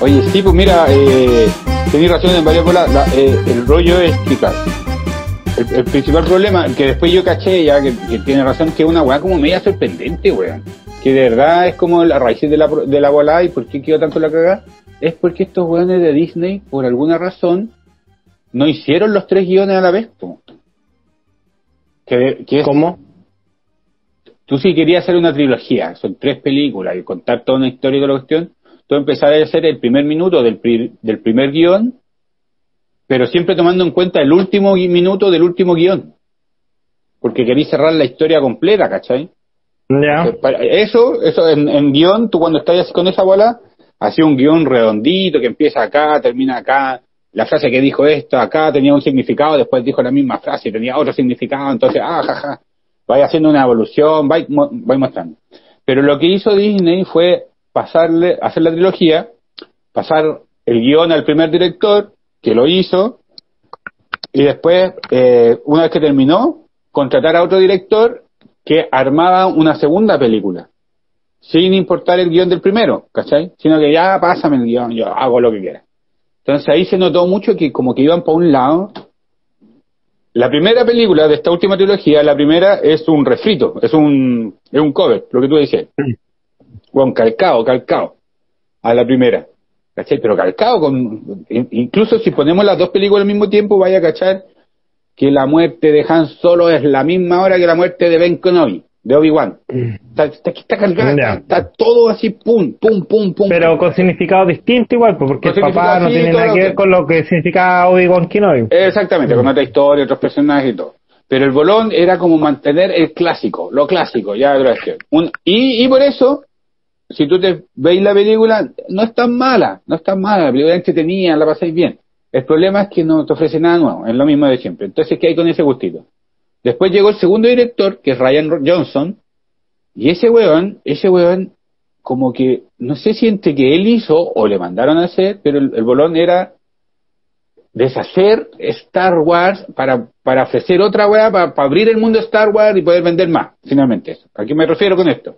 Oye, sí, pues mira, eh, tenéis razón en varias bolas. la- eh, el rollo es explicar. El, el principal problema, que después yo caché ya, que, que tiene razón, que es una weá como media sorprendente, weón. Que de verdad es como la raíz de la, de la bola y por qué quedó tanto la cagada. Es porque estos weones de Disney, por alguna razón, no hicieron los tres guiones a la vez. po. Que, que es- ¿Cómo? tú si querías hacer una trilogía, son tres películas y contar toda una historia de la cuestión, tú empezar a hacer el primer minuto del, pri- del primer guion, pero siempre tomando en cuenta el último minuto del último guion. Porque queréis cerrar la historia completa, ¿cachai? Ya. Para- Eso, eso en, en guion, tú cuando estás con esa bola, hacía un guion redondito que empieza acá, termina acá, la frase que dijo esto acá tenía un significado, después dijo la misma frase y tenía otro significado, entonces, ah, jaja, vaya haciendo una evolución, va, mo- va mostrando. Pero lo que hizo Disney fue pasarle, hacer la trilogía, pasar el guion al primer director, que lo hizo, y después, eh, una vez que terminó, contratar a otro director que armaba una segunda película, sin importar el guion del primero, ¿cachai? Sino que ya pásame el guion, yo hago lo que quiera. Entonces ahí se notó mucho que como que iban para un lado. La primera película de esta última trilogía, la primera es un refrito, es un, es un cover, lo que tú decías. Con calcado, calcado, a la primera. ¿Cachai? Pero calcado con, in- incluso si ponemos las dos películas al mismo tiempo, vaya a cachar que la muerte de Han Solo es la misma hora que la muerte de Ben Kenobi, de Obi-Wan. Está, está, está cargada, Ya. está todo así, pum, pum, pum, pum. Pero con significado distinto igual, porque Con el papá no tiene nada que ver con lo que significa Obi-Wan Kenobi. Exactamente, con otra historia, otros personajes y todo. Pero el bolón era como mantener el clásico, lo clásico, ya lo. Un- y, y por eso, si tú te veis la película, no es tan mala, no es tan mala, la película entretenida, la pasáis bien. El problema es que no te ofrece nada nuevo, es lo mismo de siempre. Entonces, ¿qué hay con ese gustito? Después llegó el segundo director, que es Ryan Johnson, y ese weón, ese weón, como que, no sé si entre que él hizo o le mandaron a hacer, pero el, bolón era deshacer Star Wars para, para ofrecer otra weá, para, para abrir el mundo de Star Wars y poder vender más, finalmente. Eso. ¿A qué me refiero con esto?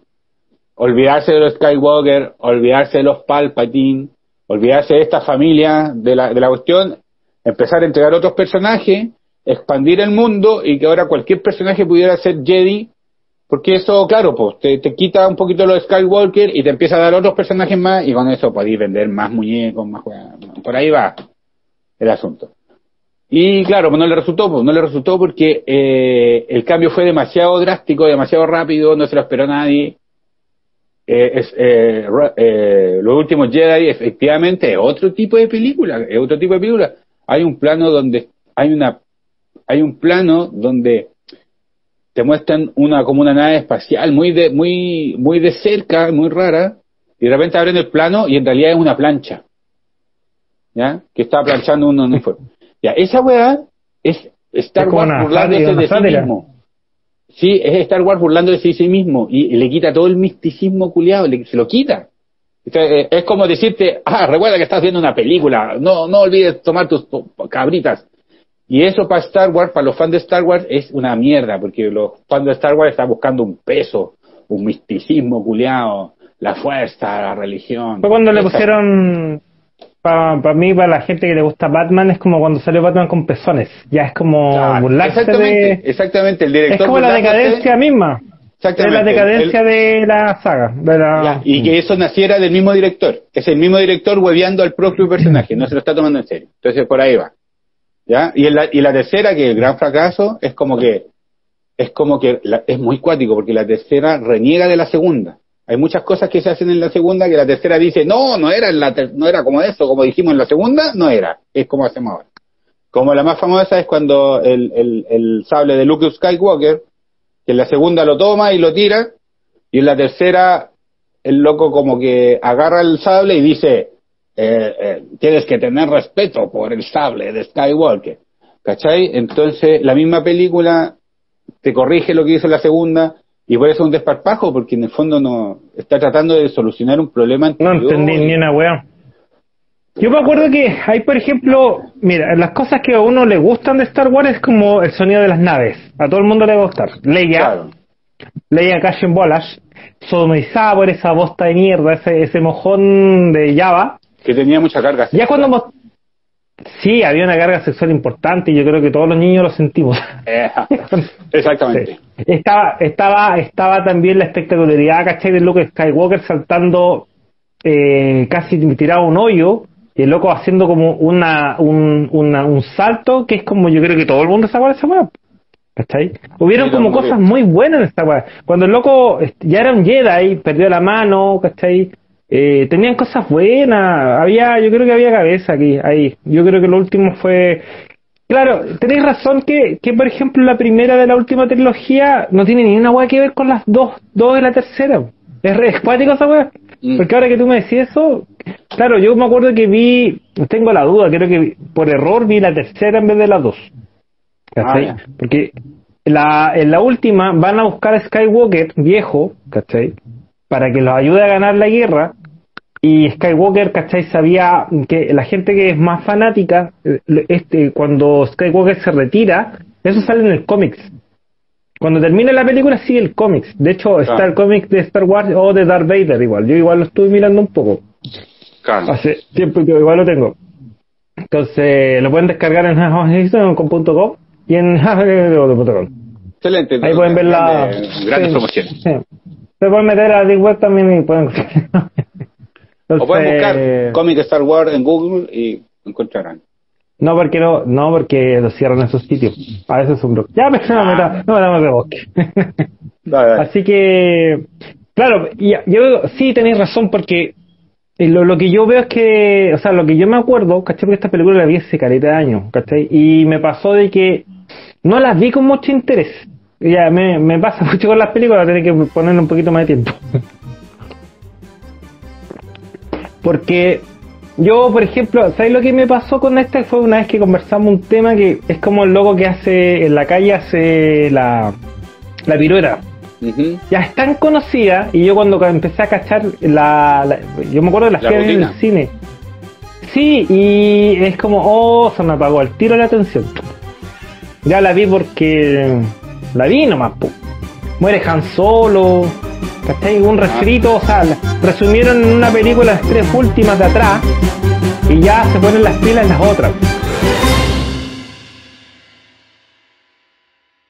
Olvidarse de los Skywalker, olvidarse de los Palpatine, olvidarse de esta familia de la, de la cuestión, empezar a entregar otros personajes, expandir el mundo y que ahora cualquier personaje pudiera ser Jedi, porque eso, claro, pues te, te quita un poquito los Skywalker y te empieza a dar otros personajes más y con eso podéis vender más muñecos, más. Por ahí va el asunto. Y claro, pues no le resultó, pues no le resultó porque eh, el cambio fue demasiado drástico, demasiado rápido, no se lo esperó nadie. Eh, es, eh, eh, los últimos Jedi efectivamente es otro tipo de película, es otro tipo de película. Hay un plano donde hay una hay un plano donde te muestran una como una nave espacial muy de muy muy de cerca, muy rara, y de repente abren el plano y en realidad es una plancha. ¿Ya? Que está planchando un uniforme. Ya, esa weá es Star Wars burlándose de sí mismo. Sí, es Star Wars burlándose de sí mismo y, le quita todo el misticismo culiado, le- se lo quita. Sea, eh, Es como decirte, ah, recuerda que estás viendo una película, no, no olvides tomar tus cabritas. Y eso para Star Wars, para los fans de Star Wars, es una mierda, porque los fans de Star Wars están buscando un peso, un misticismo culiado, la fuerza, la religión. Fue cuando le pusieron, para mí, para la gente que le gusta Batman, es como cuando salió Batman con pezones. Ya es como Claro, burlarse exactamente, de... exactamente, el Es director como la decadencia misma. Es Exactamente, la decadencia el- de la saga. De la... Ya, y que eso naciera del mismo director. Es el mismo director hueveando al propio personaje, no se lo está tomando en serio. Entonces por ahí va. ¿Ya? Y, en la, y la tercera, que el gran fracaso, es como que es como que la- es muy cuático, porque la tercera reniega de la segunda. Hay muchas cosas que se hacen en la segunda que la tercera dice, no, no era, en la ter- no era como eso, como dijimos en la segunda, no era, es como hacemos ahora. Como la más famosa es cuando el, el, el sable de Luke Skywalker, que en la segunda lo toma y lo tira, y en la tercera el loco como que agarra el sable y dice, eh, eh, tienes que tener respeto por el sable de Skywalker. ¿Cachai? Entonces la misma película te corrige lo que hizo la segunda y por eso es un desparpajo, porque en el fondo no está tratando de solucionar un problema No entendí ni una weá. Yo me acuerdo que hay, por ejemplo, mira, las cosas que a uno le gustan de Star Wars es como el sonido de las naves. A todo el mundo le va a gustar. Leia, Claro. Leia Cash en Bolas, sodomizada por esa bosta de mierda, ese, ese mojón de Java. Que tenía mucha carga. Ya cuando Sí, había una carga sexual importante y yo creo que todos los niños lo sentimos. Eh, exactamente. Sí. Estaba, estaba, estaba también la espectacularidad, ¿cachai? De Luke Skywalker saltando eh, casi tirado un hoyo y el loco haciendo como una, un, una, un salto que es como yo creo que todo el mundo se acuerda de esa weá. ¿Cachai? Hubieron Sí, como cosas bien. muy buenas en esta weá. Cuando el loco este, ya era un Jedi, perdió la mano, ¿cachai? Eh, tenían cosas buenas, había, yo creo que había cabeza aquí, ahí. Yo creo que lo último fue Claro, tenéis razón que, que, por ejemplo, la primera de la última trilogía no tiene ni una weá que ver con las dos, dos de la tercera. Es re escuático esa weá. Mm. Porque ahora que tú me decís eso, claro, yo me acuerdo que vi, tengo la duda, creo que por error vi la tercera en vez de la dos. ¿Cachai? Ah. Porque la, en la última van a buscar a Skywalker viejo, ¿cachai? Para que los ayude a ganar la guerra. Y Skywalker, ¿cachai? Sabía que la gente que es más fanática, eh, este, cuando Skywalker se retira, eso sale en el cómics. Cuando termina la película sigue el cómics. De hecho, está Claro. el cómic de Star Wars o de Darth Vader igual. Yo igual lo estuve mirando un poco. Claro. Hace tiempo que igual lo tengo. Entonces, lo pueden descargar en .com y en .com. Excelente. Ahí pueden ver la... Grandes, grandes sí, promociones. sí. Se pueden meter a Deep Web también y pueden... O pueden Entonces, buscar cómic Star Wars en Google y encontrarán. No, porque no, no, porque lo cierran esos sitios. A veces es un blog. Ya, pero no me da, no me damos de bosque. Así que, claro, yo sí tenéis razón porque eh, lo, lo que yo veo es que, o sea, lo que yo me acuerdo, ¿cachai? Porque esta película la vi hace careta de años, ¿cachai? Y me pasó de que no las vi con mucho interés. Ya, me, me pasa mucho con las películas, tener que ponerle un poquito más de tiempo. Porque yo, por ejemplo, ¿sabes lo que me pasó con esta? Fue una vez que conversamos un tema que es como el loco que hace en la calle, hace la, la pirueta Ujú. ya es tan conocida y yo cuando empecé a cachar la, la- yo me acuerdo de las La que en el cine sí y es como oh se me apagó el tiro la atención ya la vi porque la vi nomás po. muere Han Solo ¿cachai? un refrito o sea resumieron en una película las tres últimas de atrás y ya se ponen las pilas en las otras